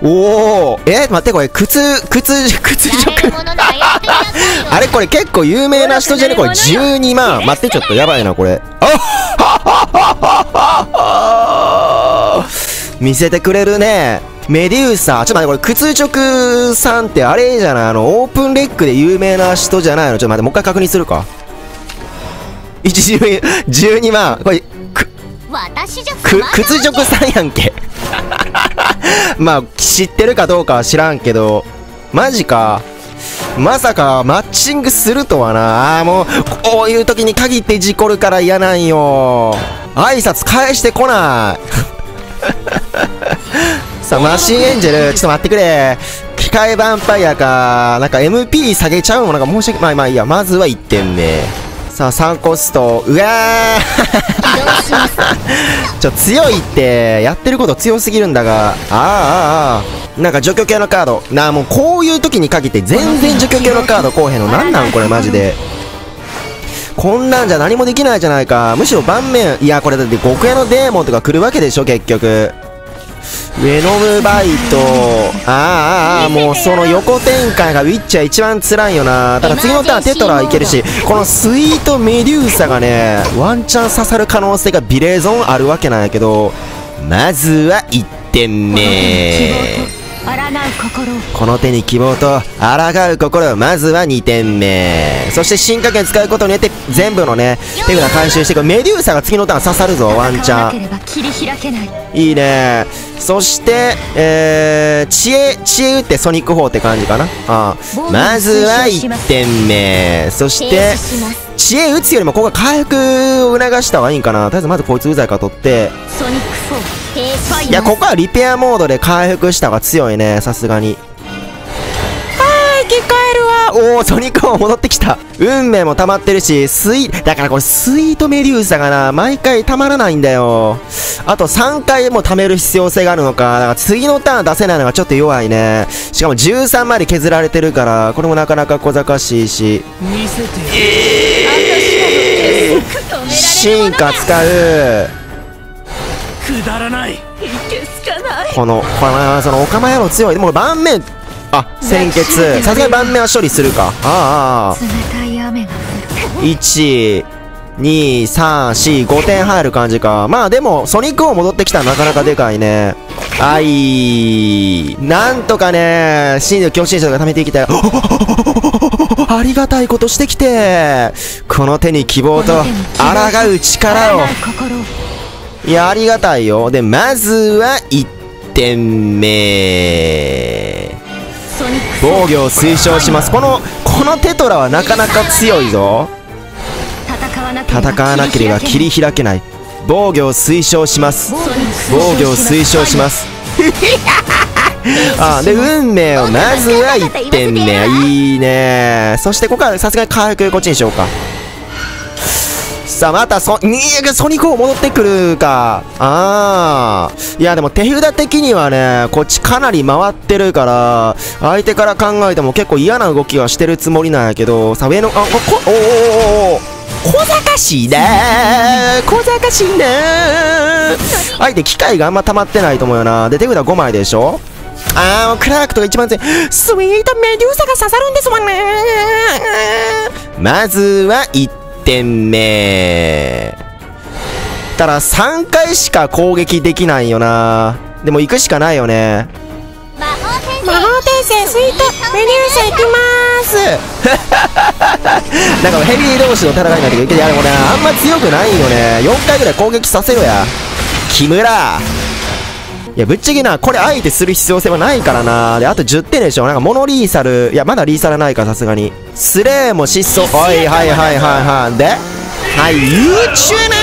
おおえ待ってこれ靴靴靴職 あれこれ結構有名な人じゃね？これ12万。待ってちょっとやばいなこれ。あ 見せてくれるね。メデューサちょっと待ってこれ靴直さんってあれじゃない？あのオープンレックで有名な人じゃないの？ちょっと待ってもう一回確認するか。1 12万。これくく靴直さんやんけ まあ知ってるかどうかは知らんけどマジか。まさかマッチングするとはな。あもうこういう時に限って事故るから嫌なんよ。挨拶返してこない。さあマシンエンジェルちょっと待ってくれ。機械ヴァンパイアか。なんか MP 下げちゃうもなんか申し訳まあまあいいや。まずは1点目。さあ3コストうわー。ちょ強いってやってること強すぎるんだが。ああああなんか除去系のカード。なあもうこういう時に限って全然除去系のカードこうへんのなんなんこれマジで。こんなんじゃ何もできないじゃないか。むしろ盤面いやこれだって極夜のデーモンとか来るわけでしょ結局ウェノムバイト。ああああもうその横展開がウィッチャー一番辛いよな。ただ次のターンテトラいけるしこのスイートメデューサがねワンチャン刺さる可能性がビレーゾンあるわけなんやけどまずは1点目この手に希望と抗う心まずは2点目。そして進化権使うことによって全部のね手札回収していくメデューサが次のターン刺さるぞワンチャン。い。いね。そしてえー、知恵知恵打ってソニック砲って感じかな？あまずは1点目。そして知恵打つよりもここは回復を促した方がいいんかな。とりあえずまずこいつうざいか取っていやここはリペアモードで回復した方が強いねさすがに。はい生き返るわおおソニックも戻ってきた。運命も溜まってるしスイだからこれスイートメデューサがな毎回たまらないんだよ。あと3回も貯める必要性があるのか。だから次のターン出せないのがちょっと弱いね。しかも13まで削られてるからこれもなかなか小賢しいし。えー、進化使うくだらない。このこのそのおかま野郎強いでも盤面。あ鮮血さすがに盤面は処理するか。ああ。12345点入る感じか。まあでもソニック王戻ってきたらなかなかでかいね。はい。なんとかね真の強心者が貯めていきたい。ありがたいことしてきて。この手に希望と抗う力をいや、ありがたいよ。で、まずは1点目。防御を推奨します。この、このテトラはなかなか強いぞ。戦わなければ切り開けない。防御を推奨します。防御を推奨します。あで運命をまずは1点目いいねそしてここからさすがに回復こっちにしようかさあ、またソ、にソニコ戻ってくるか。ああ。いや、でも手札的にはね、こっちかなり回ってるから、相手から考えても結構嫌な動きはしてるつもりなんやけど、さ、上の、あ、こ、こ、おおお小賢しいね小賢しいね相手機械があんま溜まってないと思うよな。で、手札5枚でしょあー、クラークとか一番強い。スイートメデューサが刺さるんですもんねまずは1点目。ただ3回しか攻撃できないよな。でも行くしかないよね。魔法転生スイートメニューサ行きます。なんかヘビー同士の戦いになってくるけどいやでもねあんま強くないよね。4回ぐらい攻撃させろや。木村いや、ぶっちゃけな、これ相手する必要性はないからな。で、あと10点でしょ。なんか、モノリーサル。いや、まだリーサルないか、さすがに。スレーも失踪。おい、はいはいはいはい。で、はい、ユーチューな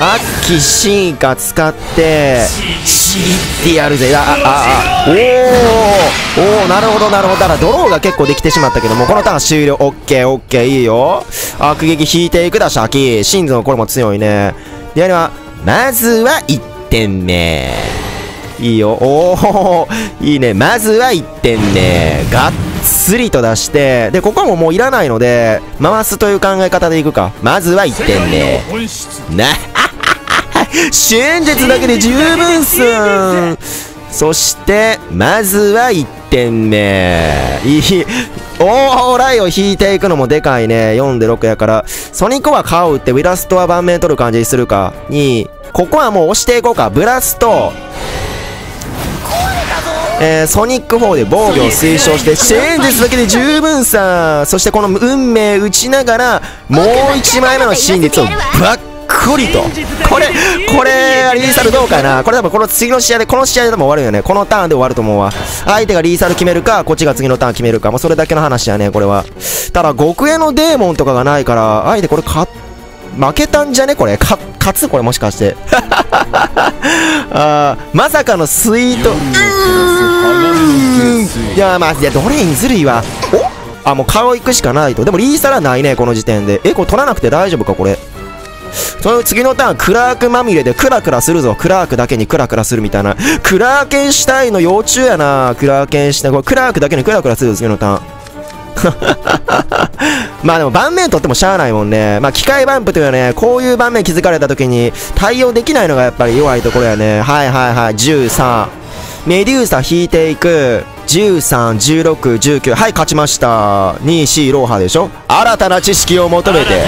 アッキ進化使って、ちってやるぜ。あ、あ、あ、おーおーなるほどなるほど。だからドローが結構できてしまったけども、このターン終了。オッケーオッケー、いいよ。悪撃引いていくだ、シャキ。シンズのこれも強いね。で、やりは、まずは1点目。いいよ。おおいいね。まずは1点目。がっつりと出して、で、ここはもうもういらないので、回すという考え方でいくか。まずは1点目。な、真実だけで十分っすそしてまずは1点目いいおーライを引いていくのもでかいね。4で6やから。ソニコは顔打ってウィラストは盤面取る感じにするか。にここはもう押していこうか。ブラスト。えー、ソニック4で防御を推奨して真実だけで十分さ。そしてこの運命打ちながらもう1枚目の真実をバックリと。これこれリーサルどうかな。これ多分この次の試合でこの試合でも終わるよね。このターンで終わると思うわ。相手がリーサル決めるかこっちが次のターン決めるか。もうそれだけの話やねこれは。ただ極へのデーモンとかがないから相手これ勝負けたんじゃね？これ。か勝つ？これもしかして。あまさかのスイート。いやまあいやどれにずるいわ。お？あもう顔行くしかないと。でもリーサルはないねこの時点で。えこれ取らなくて大丈夫かこれ。その次のターンクラークまみれでクラクラするぞクラークだけにクラクラするみたいなクラーケンシュタインの幼虫やなクラーケンシュタインこれクラークだけにクラクラするぞ次のターン まあでも盤面取ってもしゃあないもんね。まあ機械バンプというのはね、こういう盤面気づかれた時に対応できないのがやっぱり弱いところやね。はいはいはい。13。メデューサ引いていく。13、16、19。はい、勝ちました。2、4、ローハでしょ新たな知識を求めて。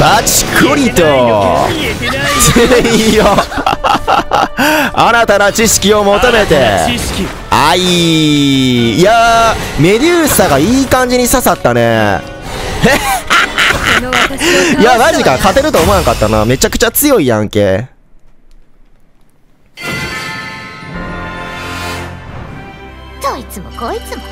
バチクリと。いいよ。新たな知識を求めて。あいいやーメデューサがいい感じに刺さったね いやマジか勝てると思わなかったなめちゃくちゃ強いやんけつもこいつも